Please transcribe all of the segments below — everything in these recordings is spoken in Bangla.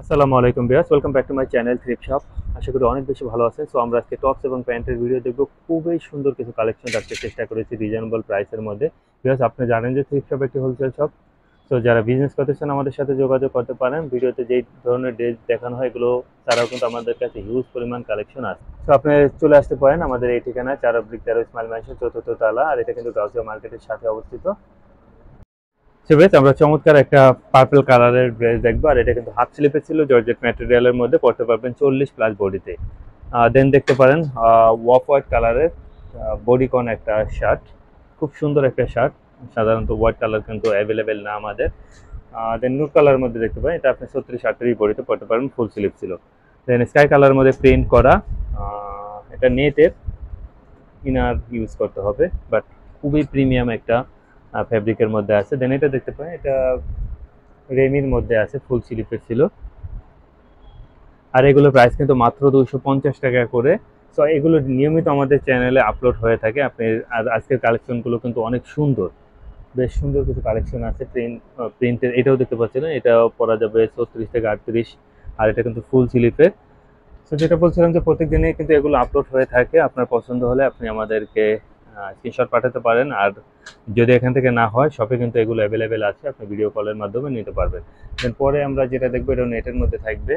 আসসালামু আলাইকুম viewers welcome back to my channel Thrift Shop আশা করি অনেক বেশি ভালো আছেন। সো আমরা আজকে টপস এবং প্যান্টের ভিডিও দেখব। খুবই সুন্দর কিছু কালেকশন রাখতে চেষ্টা করেছি রিজনেবল প্রাইসের মধ্যে। বিকজ আপনি জানেন যে থ্রিপ শপ একটি হোলসেল শপ তো যারা বিজনেস করতেছেন আমাদের সাথে যোগাযোগ করতে পারেন। ভিডিওতে যেই ধরনের ড্রেস দেখানো হয়, এগুলো তারাও কিন্তু আমাদের কাছে হিউজ পরিমাণ কালেকশন আছে। তো আপনি চলে আসতে পারেন আমাদের এই ঠিকানায়, চার ব্রিক তেরো ইসমাইল ম্যানশন, চতুর্থ তালা। আর এটা কিন্তু গাউসিয়া মার্কেটের সাথে অবস্থিত। সো বেশ, আমরা চমৎকার একটা পার্পল কালারের ড্রেস দেখব। আর এটা কিন্তু হাফ স্লিপে ছিল, জর্জেট ম্যাটেরিয়ালের মধ্যে, পড়তে পারবেন চল্লিশ প্লাস বডিতে দেন দেখতে পারেন ওয়াফ হোয়াইট কালারের বডিকন একটা শার্ট খুব সুন্দর একটা শার্ট সাধারণত হোয়াইট কালার কিন্তু অ্যাভেলেবেল না আমাদের। দেন নুট কালারের মধ্যে দেখতে পারেন, এটা আপনি ছত্রিশ, আটত্রিশ বডিতে পড়তে পারবেন ফুল স্লিপ ছিল। দেন স্কাই কালারের মধ্যে প্রিন্ট করা এটা নেটের ইনার ইউজ করতে হবে বাট খুবই প্রিমিয়াম একটা ফ্যাব্রিকের মধ্যে আছে। দেন এটা দেখতে পারেন, এটা রেমির মধ্যে আছে, ফুল স্লিপের ছিল। আর এগুলোর প্রাইস কিন্তু মাত্র দুশো টাকা করে। সো এগুলো নিয়মিত আমাদের চ্যানেলে আপলোড হয়ে থাকে। আপনি আর আজকের কালেকশনগুলো কিন্তু অনেক সুন্দর। বেশ সুন্দর কিছু কালেকশন আছে প্রিন্ট প্রিন্টের এটাও দেখতে পাচ্ছিলেন, এটাও পরা যাবে ছত্রিশ থেকে আটত্রিশ। আর এটা কিন্তু ফুল স্লিপের। সো যেটা বলছিলাম যে প্রত্যেক দিনে কিন্তু এগুলো আপলোড হয়ে থাকে। আপনার পছন্দ হলে আপনি আমাদেরকে স্ক্রিনশট পাঠাতে পারেন। আর যদি এখান থেকে না হয় শপে কিন্তু এগুলো অ্যাভেলেবেল আছে, আপনি ভিডিও কলের মাধ্যমে নিতে পারবেন। দেন পরে আমরা যেটা দেখব, এটা নেটের মধ্যে থাকবে।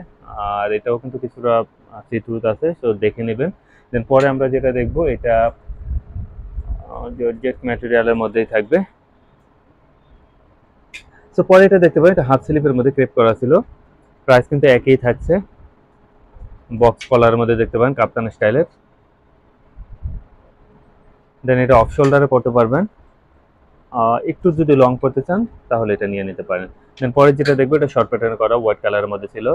আর এটাও কিন্তু কিছুটা সিট্রুথ আছে সো দেখে নেবেন। দেন পরে আমরা যেটা দেখব, এটা জেট ম্যাটেরিয়ালের মধ্যেই থাকবে। সো পরে এটা দেখতে পারেন, এটা হাত স্লিপের মধ্যে ক্রেপ করা ছিল। প্রাইস কিন্তু একই থাকছে। বক্স কলারের মধ্যে দেখতে পারেন, কাপ্তান স্টাইলের দেন এটা অফ শোল্ডারে পড়তে পারবেন। একটু যদি লং পড়তে চান, তাহলে এটা নিয়ে নিতে পারেন। দেন পরে যেটা দেখব, এটা শর্ট প্যাটার্ন করা হোয়াইট কালারের মধ্যে ছিল।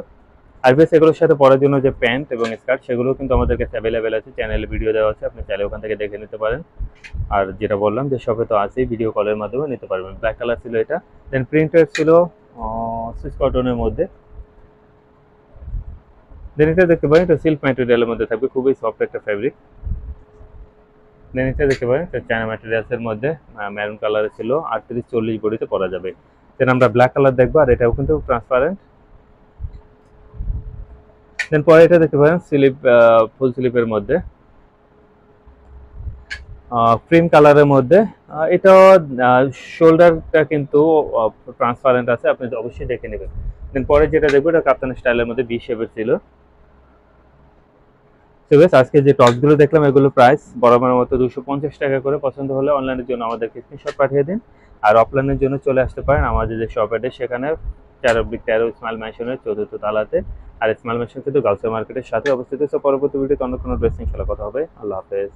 আর বেশ এগুলোর সাথে পরার জন্য যে প্যান্ট এবং স্কার্ট সেগুলো কিন্তু আমাদের কাছে অ্যাভেলেবেল আছে। চ্যানেলে ভিডিও দেওয়া আছে, আপনি চাইলে ওখান থেকে দেখে নিতে পারেন। আর যেটা বললাম যে শপে তো আছেই ভিডিও কলের মাধ্যমে নিতে পারবেন। ব্ল্যাক কালার ছিল এটা। দেন প্রিন্টেড ছিল সুইচ কটনের মধ্যে। দেন এটা দেখতে পারেন, এটা সিল্ক ম্যাটেরিয়ালের মধ্যে থাকবে, খুবই সফট একটা ফ্যাব্রিক দেন দেখতে পারেন চায়না ম্যাটেরিয়ালসের মধ্যে ম্যারুন কালারে ছিল, আটত্রিশ চল্লিশ বডিতে পরা যাবে। দেন আমরা ব্ল্যাক কালার দেখব, আর এটাও কিন্তু ট্রান্সপারেন্ট দেন পরে এটা দেখতে পারেন স্লিপ ফুল স্লিপের মধ্যে। ক্রিম কালারের মধ্যে। এটা শোল্ডারটা কিন্তু ট্রান্সপারেন্ট আছে, আপনি অবশ্যই দেখে নেবেন। দেন পরে যেটা দেখব, এটা কাপ্তান স্টাইলের মধ্যে বি শেপের ছিল। তো আজকে যে টপগুলো দেখলাম, এগুলো প্রাইস বরাবরের মতো দুশো টাকা করে পছন্দ হলে অনলাইনের জন্য আমাদেরকে স্ক্রিনশট পাঠিয়ে দিন। আর অফলাইনের জন্য চলে আসতে পারেন আমাদের যে শপ অ্যাড্রেস সেখানে তেরো তেরো স্মাইল ম্যাশনের চতুর্থ তালাতে। আর স্মাইল ম্যাশন কিন্তু গাউসিয়া মার্কেটের সাথে অবস্থিত। পরবর্তী ভিডিওতে অন্য কোনো ড্রেসিং খেলা কথা হবে। আল্লাহ হাফেজ।